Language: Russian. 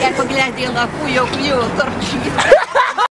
Я поглядела, куёк-куёк торчит.